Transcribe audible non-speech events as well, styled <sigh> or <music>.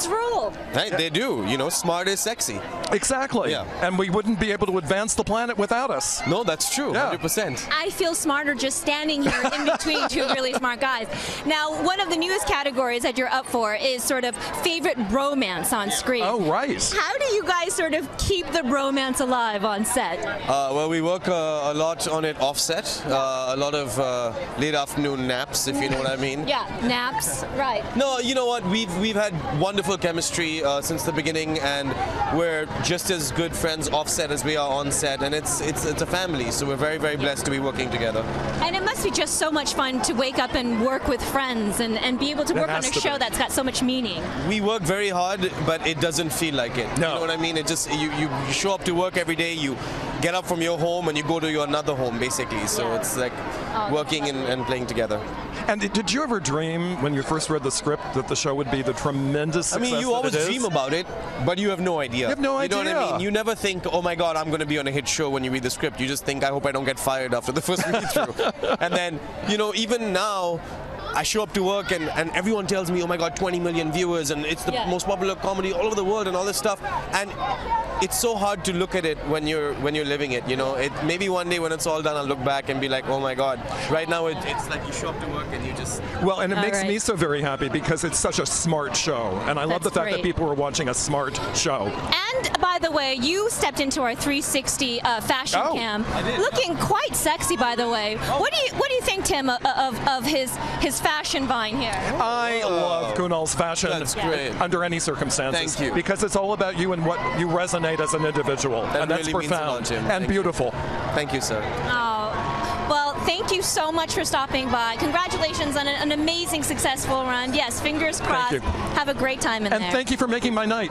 smarts rule. Right, they do. You know, smart is sexy. Exactly. Yeah. And we wouldn't be able to advance the planet without us. No, that's true. Yeah. 100%. I feel smarter just standing here in between two <laughs> really smart guys. Now, one of the newest categories that you're up for is sort of favorite romance on screen. Oh, right. How do you guys sort of keep the romance alive on set? Uh, well, we work uh, a lot on it offset. Uh, a lot of uh, late afternoon naps, if you know what I mean. <laughs> Yeah, naps, right. No, you know what? We've we've had wonderful chemistry uh, since the beginning, and we're just as good friends offset as we are on set, and it's it's it's a family. So we're very very blessed to be working together. And it must be just so much fun to wake up and work with friends and, and be able to It work on a show be. that's got so much meaning. We work very hard, but it doesn't feel like it. No. You know what I mean? It just you, you you show up to work every day. You get up from your home and you go to your another home, basically. So Yeah. it's like oh, that's working and, and playing together. And did you ever dream when you first read the script that the show would be the tremendous I mean, you always dream about it, but you have no idea. You have no You know what I idea. mean? You never think, oh my God, I'm going to be on a hit show when you read the script. You just think, I hope I don't get fired after the first <laughs> read through. and then, you know, even now, I show up to work and, and everyone tells me, oh my God, 20 million viewers and it's the Yeah. most popular comedy all over the world and all this stuff. And it's so hard to look at it when you're when you're living it. You know, it maybe one day when it's all done, I'll look back and be like, oh my God. Right now, it, it's like you show up to work and you just Well, and it All makes right. me so very happy because it's such a smart show. And I love the fact that people are watching a smart show. And by the way, you stepped into our 360 uh, fashion Oh, cam, I did. looking quite sexy. By the way, what do you what do you think, Tim, of, of, of his his fashion vine here? I oh. love Kunal's fashion That's great. under any circumstances. Thank you. Because it's all about you and what you resonate as an individual. That and that's really means a lot, profound Tim. and Thank you. beautiful. thank you, sir. Oh, well, thank you so much for stopping by. Congratulations on an, an amazing, successful run. Yes, fingers crossed. you. Have a great time in And there. And thank you for making my night.